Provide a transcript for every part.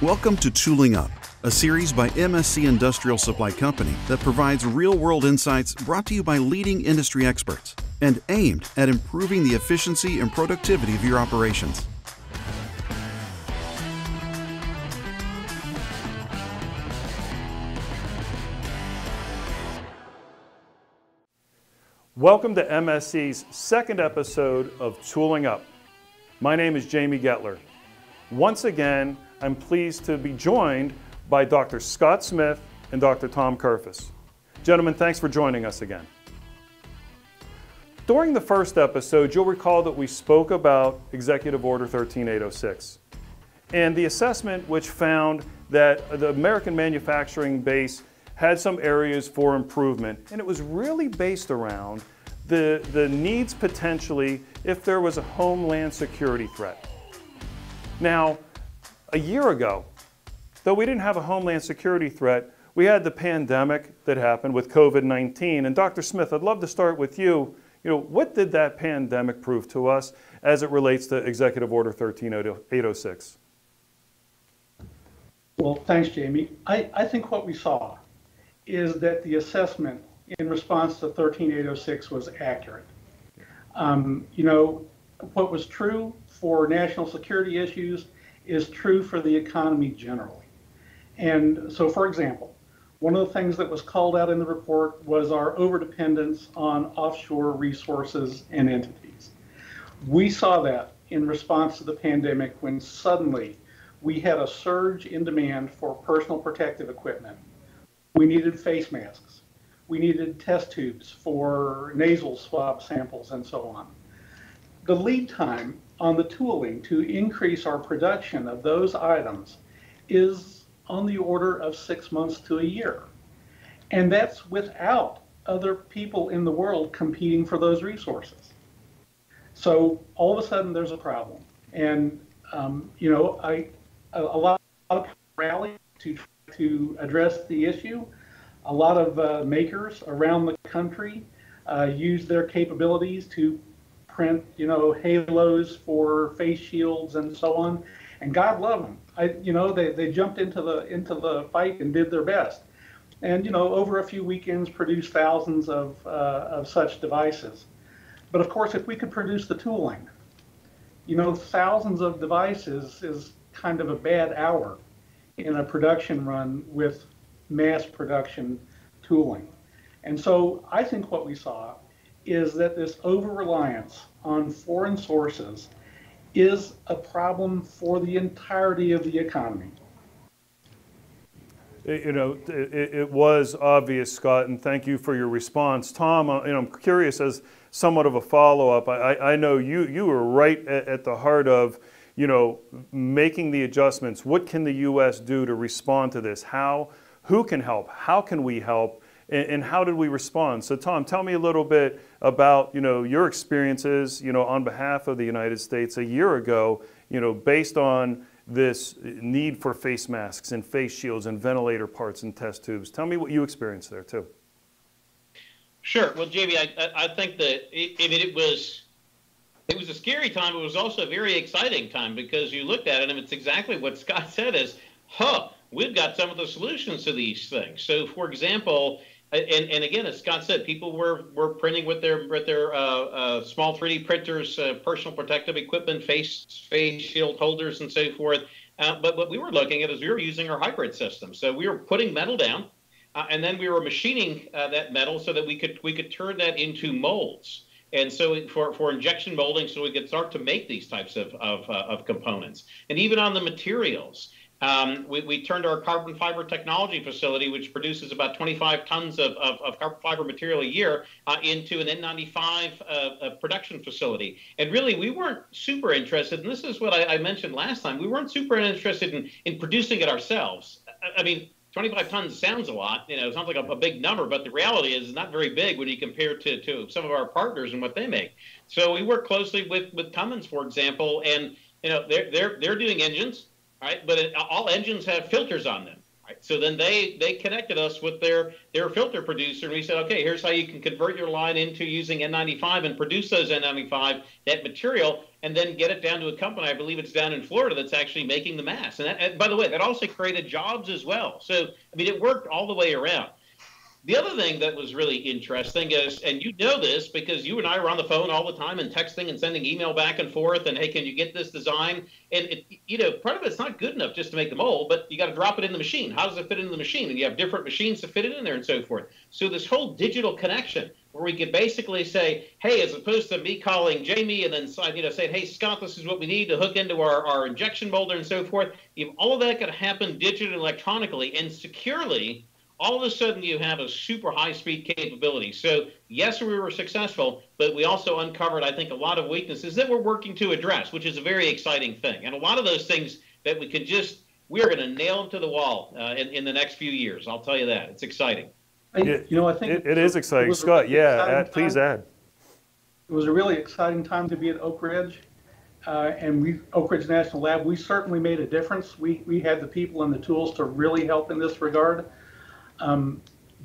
Welcome to Tooling Up, a series by MSC Industrial Supply Company that provides real world insights brought to you by leading industry experts and aimed at improving the efficiency and productivity of your operations. Welcome to MSC's second episode of Tooling Up. My name is Jamie Goettler. Once again, I'm pleased to be joined by Dr. Scott Smith and Dr. Tom Kurfess. Gentlemen, thanks for joining us again. During the first episode, you'll recall that we spoke about Executive Order 13806 and the assessment which found that the American manufacturing base had some areas for improvement, and it was really based around the, the needs potentially if there was a homeland security threat. Now, a year ago, though we didn't have a homeland security threat, we had the pandemic that happened with COVID 19. And Dr. Smith, I'd love to start with you. You know, what did that pandemic prove to us as it relates to Executive Order 13806? Well, thanks, Jamie. I, I think what we saw is that the assessment in response to 13806 was accurate. Um, you know, what was true for national security issues is true for the economy generally. And so, for example, one of the things that was called out in the report was our overdependence on offshore resources and entities. We saw that in response to the pandemic when suddenly we had a surge in demand for personal protective equipment. We needed face masks. We needed test tubes for nasal swab samples and so on. The lead time on the tooling to increase our production of those items is on the order of six months to a year. And that's without other people in the world competing for those resources. So all of a sudden there's a problem. And, um, you know, I, a, a lot of rally to, to address the issue. A lot of uh, makers around the country uh, use their capabilities to print, you know, halos for face shields and so on. And God love them. I, you know, they, they jumped into the into the fight and did their best. And you know, over a few weekends, produced thousands of uh, of such devices. But of course, if we could produce the tooling, you know, thousands of devices is kind of a bad hour in a production run with mass production tooling. And so I think what we saw is that this over reliance on foreign sources is a problem for the entirety of the economy. You know, it, it, was obvious, Scott, and thank you for your response. Tom, uh, you know, I'm curious as somewhat of a follow-up. I, I know you you were right at, at the heart of, you know, making the adjustments. What can the U.S. do to respond to this? How, who can help? How can we help? And, and, how did we respond? So, Tom, tell me a little bit about you know your experiences, you know, on behalf of the United States a year ago, you know, based on this need for face masks and face shields and ventilator parts and test tubes. Tell me what you experienced there too. Sure. Well, Jamie, I, I think that it, it was it was a scary time. It was also a very exciting time because you looked at it and it's exactly what Scott said is, huh, we've got some of the solutions to these things. So, for example, and, and again, as Scott said, people were, were printing with their with their uh, uh, small 3D printers, uh, personal protective equipment, face face shield holders, and so forth. Uh, but what we were looking at is we were using our hybrid system. So we were putting metal down, uh, and then we were machining uh, that metal so that we could we could turn that into molds. And so for, for injection molding, so we could start to make these types of, of, of components. And even on the materials, um, we, we, turned our carbon fiber technology facility, which produces about 25 tons of, of, of carbon fiber material a year, uh, into an N95 uh, production facility. And really, we weren't super interested, and this is what I, I, mentioned last time, we weren't super interested in, in producing it ourselves. I, I, mean, 25 tons sounds a lot, you know, it sounds like a, a, big number, but the reality is it's not very big when you compare to, to some of our partners and what they make. So we work closely with, with Cummins, for example, and you know, they're, they're, they're doing engines right? But it, all engines have filters on them, Right? So then they they connected us with their their filter producer, and we said, okay, here's how you can convert your line into using N95 and produce those N95 that material, and then get it down to a company. I believe it's down in Florida that's actually making the mask. And, that, and by the way, that also created jobs as well. So I mean, it worked all the way around. The other thing that was really interesting is, and you know this because you and I were on the phone all the time and texting and sending email back and forth, and hey, can you get this design? And it, you know, part of it's not good enough just to make the mold, but you got to drop it in the machine. How does it fit into the machine? And you have different machines to fit it in there and so forth. So this whole digital connection, where we could basically say, hey, as opposed to me calling Jamie and then you know saying, hey, Scott, this is what we need to hook into our, our injection molder and so forth. If all of that could happen digitally, and electronically, and securely all of a sudden you have a super high speed capability. So, yes, we were successful, but we also uncovered, I think, a lot of weaknesses that we're working to address, which is a very exciting thing. And a lot of those things that we can just, we are going to nail them to the wall uh, in, in the next few years. I'll tell you that. It's exciting. I, you know, I think it, it is exciting. It Scott, really yeah, add, please add. It was a really exciting time to be at Oak Ridge. Uh, and we, Oak Ridge National Lab, we certainly made a difference. We, we had the people and the tools to really help in this regard. Um,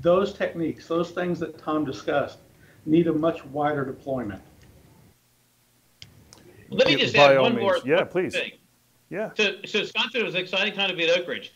those techniques, those things that Tom discussed, need a much wider deployment. Let me just add one means. more. Yeah, please. Thing. Yeah. So, so Scott said it was an exciting time to be at Oak Ridge.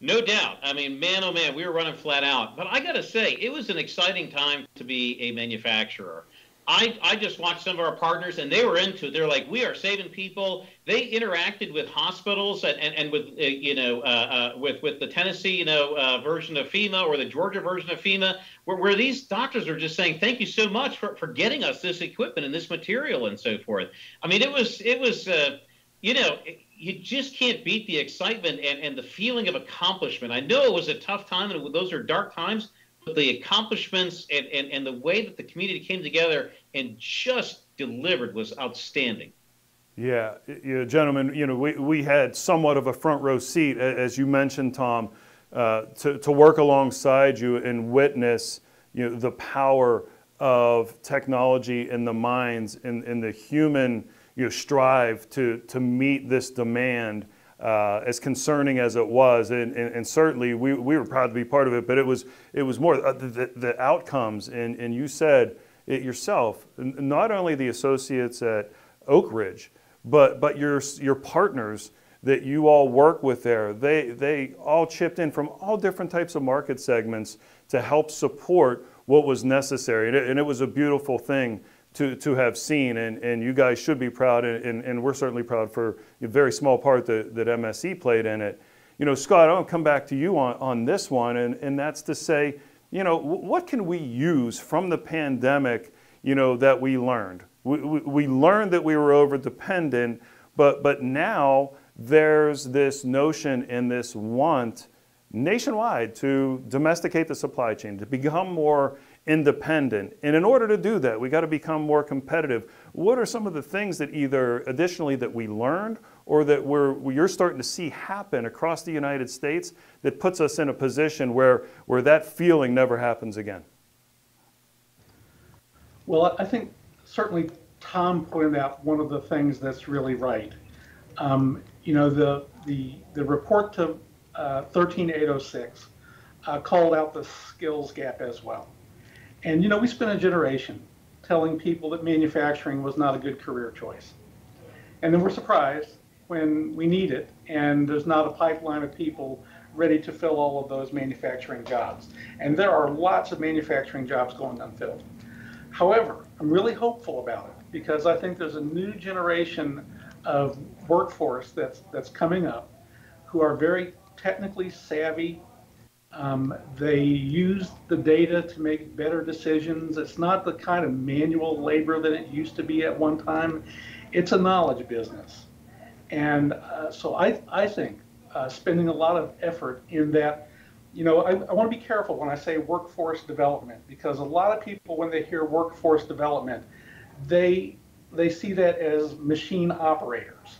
No doubt. I mean, man, oh man, we were running flat out. But I got to say, it was an exciting time to be a manufacturer. I, I just watched some of our partners and they were into it. They're like, we are saving people. They interacted with hospitals and, and, and with, uh, you know, uh, uh, with, with the Tennessee, you know, uh, version of FEMA or the Georgia version of FEMA, where, where these doctors are just saying, thank you so much for, for getting us this equipment and this material and so forth. I mean, it was, it was, uh, you know, you just can't beat the excitement and, and the feeling of accomplishment. I know it was a tough time and those are dark times, the accomplishments and, and, and the way that the community came together and just delivered was outstanding. Yeah, you know, gentlemen, you know, we, we had somewhat of a front row seat, as you mentioned, Tom, uh, to, to work alongside you and witness, you know, the power of technology in the minds and, and the human, you know, strive to, to meet this demand uh, as concerning as it was, and, and, and, certainly we, we were proud to be part of it, but it was, it was more uh, the, the outcomes, and, and you said it yourself, not only the associates at Oak Ridge, but, but your, your partners that you all work with there, they, they all chipped in from all different types of market segments to help support what was necessary. And it, and it was a beautiful thing to, to have seen, and, and you guys should be proud, and, and we're certainly proud for a very small part that, that MSC played in it. You know, Scott, I want to come back to you on, on this one, and, and that's to say, you know, what can we use from the pandemic, you know, that we learned? We, we, we learned that we were over dependent, but, but now there's this notion and this want nationwide to domesticate the supply chain, to become more independent. And in order to do that, we got to become more competitive. What are some of the things that either additionally that we learned or that we're, you're starting to see happen across the United States that puts us in a position where, where that feeling never happens again? Well, I think certainly Tom pointed out one of the things that's really right. Um, you know, the, the, the report to uh, 13806 uh, called out the skills gap as well. And you know, we spent a generation telling people that manufacturing was not a good career choice. And then we're surprised when we need it and there's not a pipeline of people ready to fill all of those manufacturing jobs. And there are lots of manufacturing jobs going unfilled. However, I'm really hopeful about it because I think there's a new generation of workforce that's that's coming up who are very technically savvy um, they use the data to make better decisions. It's not the kind of manual labor that it used to be at one time. It's a knowledge business. And uh, so I, I think uh, spending a lot of effort in that, you know, I, I want to be careful when I say workforce development because a lot of people, when they hear workforce development, they, they see that as machine operators.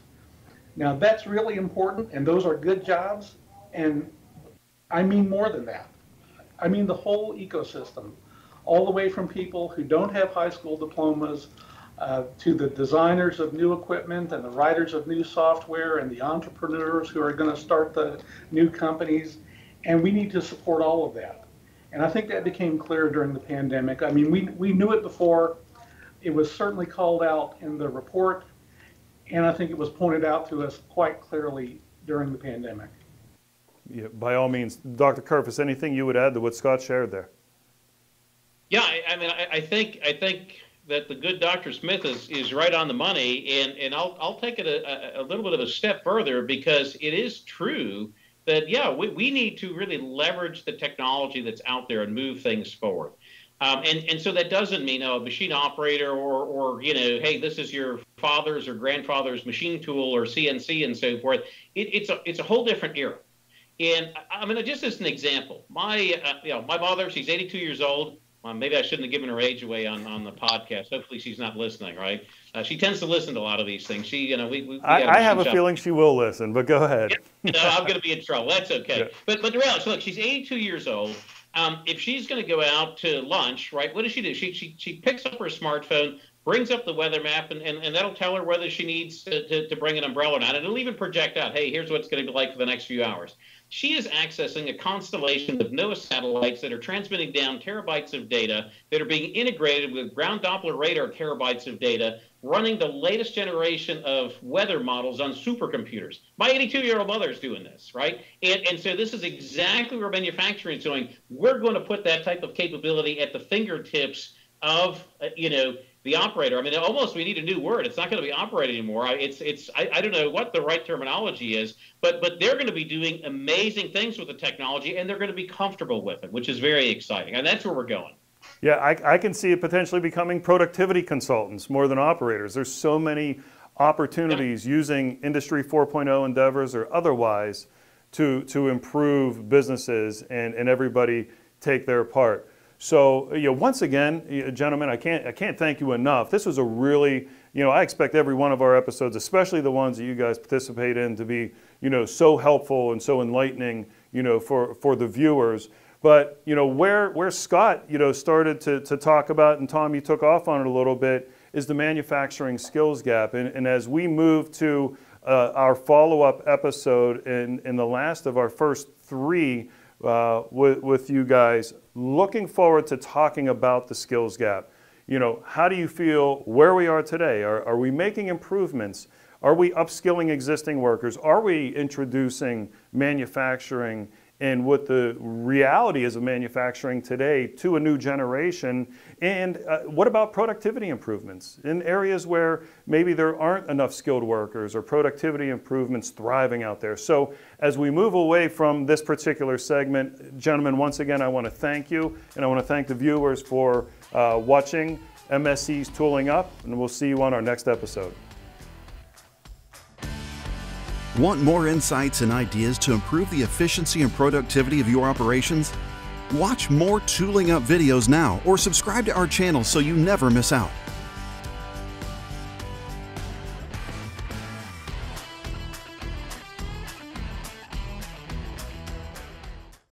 Now, that's really important, and those are good jobs. And I mean more than that. I mean the whole ecosystem, all the way from people who don't have high school diplomas uh, to the designers of new equipment and the writers of new software and the entrepreneurs who are going to start the new companies And we need to support all of that. And I think that became clear during the pandemic. I mean, we, we knew it before. It was certainly called out in the report. And I think it was pointed out to us quite clearly during the pandemic. Yeah, by all means. Dr. Kurfess, anything you would add to what Scott shared there? Yeah, I, I mean, I, I, think I think that the good Dr. Smith is, is right on the money, and, and I'll, I'll take it a, a little bit of a step further because it is true that, yeah, we, we need to really leverage the technology that's out there and move things forward. Um, and, and so that doesn't mean oh, a machine operator or, or, you know, hey, this is your father's or grandfather's machine tool or CNC and so forth. It, it's, a, it's a whole different era. And I, I mean, just as an example, my, uh, you know, my mother, she's 82 years old. Um, maybe I shouldn't have given her age away on, on the podcast. Hopefully, she's not listening, right? Uh, she tends to listen to a lot of these things. She, you know, we. we, we I, I have a shop. feeling she will listen, but go ahead. Yeah, no, I'm going to be in trouble. That's okay. Yeah. But but the reality, look, she's 82 years old. Um, if she's going to go out to lunch, right? What does she do? She she she picks up her smartphone, brings up the weather map, and, and, and that'll tell her whether she needs to, to, to bring an umbrella or not. And it'll even project out, hey, here's what it's going to be like for the next few hours she is accessing a constellation of NOAA satellites that are transmitting down terabytes of data that are being integrated with ground Doppler radar terabytes of data, running the latest generation of weather models on supercomputers. My 82 year old mother is doing this, right? And, and so this is exactly where manufacturing is going. We're going to put that type of capability at the fingertips of, uh, you know, the operator. I mean, almost we need a new word. It's not going to be operator anymore. I, It's it's I, I don't know what the right terminology is, but but they're going to be doing amazing things with the technology, and they're going to be comfortable with it, which is very exciting, and that's where we're going. Yeah, I, I can see it potentially becoming productivity consultants more than operators. There's so many opportunities yeah. using Industry 4.0 endeavors or otherwise to to improve businesses and, and everybody take their part. So, you know, once again, gentlemen, I can't, I can't thank you enough. This was a really, you know, I expect every one of our episodes, especially the ones that you guys participate in, to be, you know, so helpful and so enlightening, you know, for, for the viewers. But, you know, where, where Scott, you know, started to, to talk about, and Tom, you took off on it a little bit, is the manufacturing skills gap. And, and as we move to uh, our follow-up episode in, in the last of our first three uh, with, with you guys. Looking forward to talking about the skills gap. You know, how do you feel where we are today? Are, are we making improvements? Are we upskilling existing workers? Are we introducing manufacturing and what the reality is of manufacturing today to a new generation. And uh, what about productivity improvements in areas where maybe there aren't enough skilled workers or productivity improvements thriving out there? So, as we move away from this particular segment, gentlemen, once again, I want to thank you and I want to thank the viewers for uh, watching MSC's Tooling Up, and we'll see you on our next episode. Want more insights and ideas to improve the efficiency and productivity of your operations? Watch more Tooling Up videos now or subscribe to our channel so you never miss out.